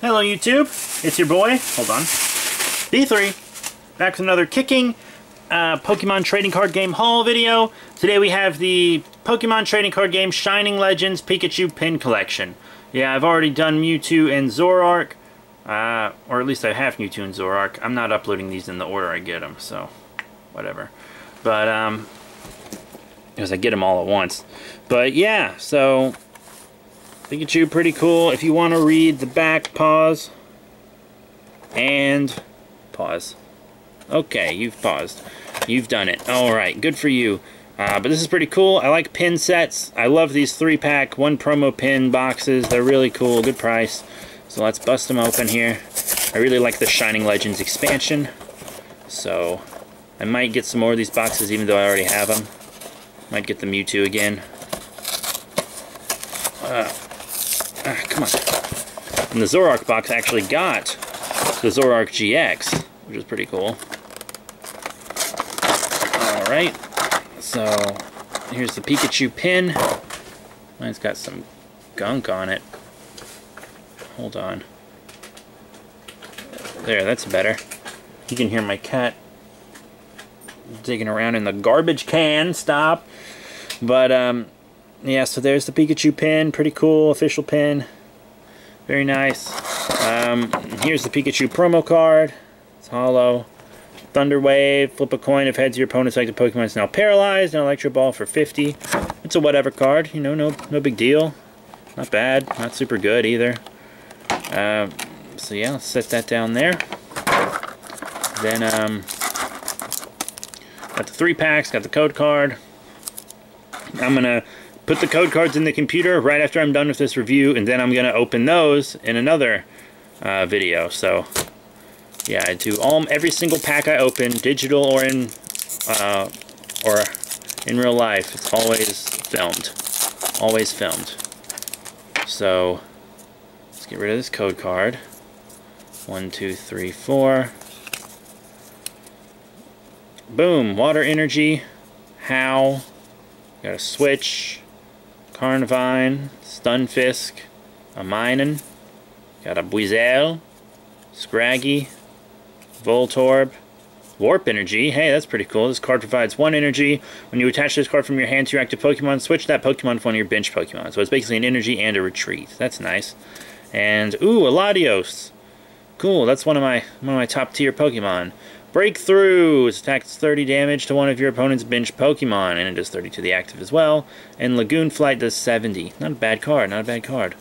Hello YouTube, it's your boy, hold on, B3, back with another kicking uh, Pokemon trading card game haul video. Today we have the Pokemon trading card game Shining Legends Pikachu Pin Collection. Yeah, I've already done Mewtwo and Zoroark, uh, or at least I have Mewtwo and Zoroark. I'm not uploading these in the order I get them, so whatever. But, um, because I get them all at once. But yeah, so Pikachu, pretty cool. If you want to read the back, pause. And pause. Okay, you've paused. You've done it. Alright, good for you. Uh, but this is pretty cool. I like pin sets. I love these three-pack, one promo pin boxes. They're really cool. Good price. So let's bust them open here. I really like the Shining Legends expansion. So I might get some more of these boxes even though I already have them. Might get the Mewtwo again. Uh, come on. And the Zoroark box actually got the Zoroark GX, which is pretty cool. Alright, so here's the Pikachu pin. Mine's got some gunk on it. Hold on. There, that's better. You can hear my cat digging around in the garbage can. Stop. But, um, yeah, so there's the Pikachu pin. Pretty cool, official pin. Very nice. Um, here's the Pikachu promo card. It's holo. Thunder Wave, flip a coin. If heads, your opponent's active Pokemon is now paralyzed. An Electro Ball for 50. It's a whatever card. You know, no no big deal. Not bad. Not super good either. Uh, so yeah, let's set that down there. Then, um, got the three packs, got the code card. I'm to put the code cards in the computer right after I'm done with this review, and then I'm going to open those in another uh, video. So, yeah, I do all every single pack I open, digital or in uh, or in real life. It's always filmed, always filmed. So, let's get rid of this code card. One, two, three, four. Boom, water energy. How? Got a switch. Carnivine, Stunfisk, a got a Buizel, Scraggy, Voltorb, Warp Energy. Hey, that's pretty cool. This card provides one energy. When you attach this card from your hand to your active Pokemon, switch that Pokemon to one of your bench Pokemon. So it's basically an energy and a retreat. That's nice. And, ooh, a Latios. Cool, that's one of my one of my top tier Pokemon. Breakthrough! Attacks 30 damage to one of your opponent's bench Pokemon, and it does 30 to the active as well. And Lagoon Flight does 70. Not a bad card, not a bad card.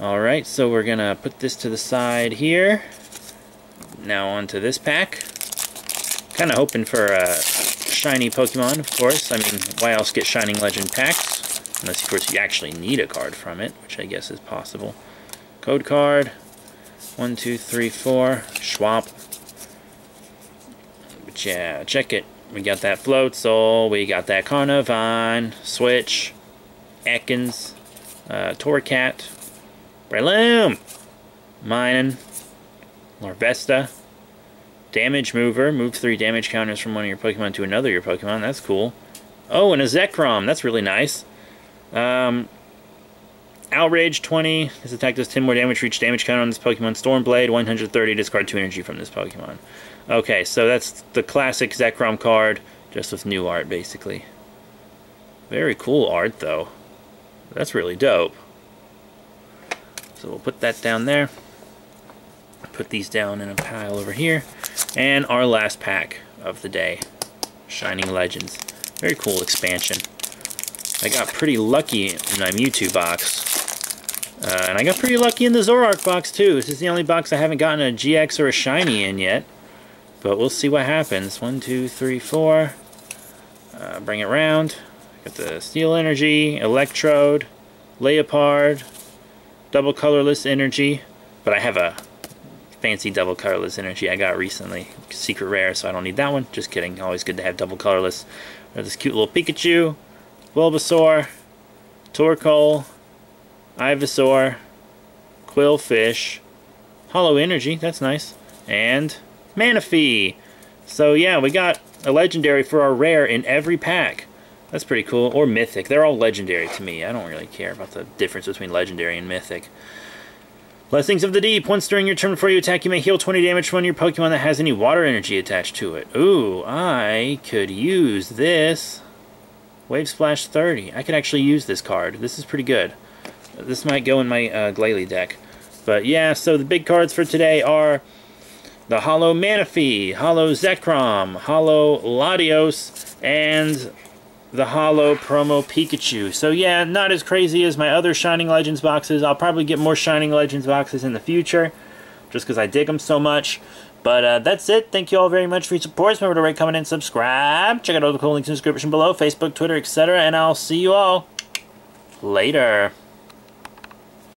Alright, so we're going to put this to the side here. Now onto this pack. Kind of hoping for a shiny Pokemon, of course. I mean, why else get Shining Legend packs? Unless, of course, you actually need a card from it, which I guess is possible. Code card. One, two, three, four. Schwab yeah, check it. We got that Floatzel, we got that Carnivine, Switch, Ekans, uh, Torracat, Breloom, Minun, Larvesta, Damage Mover, move three damage counters from one of your Pokemon to another of your Pokemon, that's cool. Oh, and a Zekrom, that's really nice. Um, Outrage 20, this attack does 10 more damage for each damage counter on this Pokemon. Stormblade, 130, discard 2 energy from this Pokemon. Okay, so that's the classic Zekrom card, just with new art, basically. Very cool art, though. That's really dope. So we'll put that down there. Put these down in a pile over here. And our last pack of the day. Shining Legends. Very cool expansion. I got pretty lucky in my Mewtwo box. Uh, and I got pretty lucky in the Zoroark box, too. This is the only box I haven't gotten a GX or a Shiny in yet. But we'll see what happens. One, two, three, four. Uh, bring it around. Got the Steel Energy, Electrode, Liepard, Double Colorless Energy. But I have a fancy Double Colorless Energy I got recently. Secret Rare, so I don't need that one. Just kidding. Always good to have Double Colorless. There's this cute little Pikachu, Bulbasaur, Torkoal, Ivysaur, Qwilfish, Holo Energy. That's nice. And Manaphy. So yeah, we got a legendary for our rare in every pack. That's pretty cool. Or mythic. They're all legendary to me. I don't really care about the difference between legendary and mythic. Blessings of the Deep. Once during your turn before you attack, you may heal 20 damage from your Pokemon that has any water energy attached to it. Ooh, I could use this. Wave Splash 30. I could actually use this card. This is pretty good. This might go in my uh, Glalie deck. But yeah, so the big cards for today are the Holo Manaphy, Holo Zekrom, Holo Latios, and the Holo Promo Pikachu. So yeah, not as crazy as my other Shining Legends boxes. I'll probably get more Shining Legends boxes in the future, just because I dig them so much. But uh, that's it. Thank you all very much for your support. Remember to rate, comment, and subscribe. Check out all the cool links in the description below, Facebook, Twitter, etc. And I'll see you all later.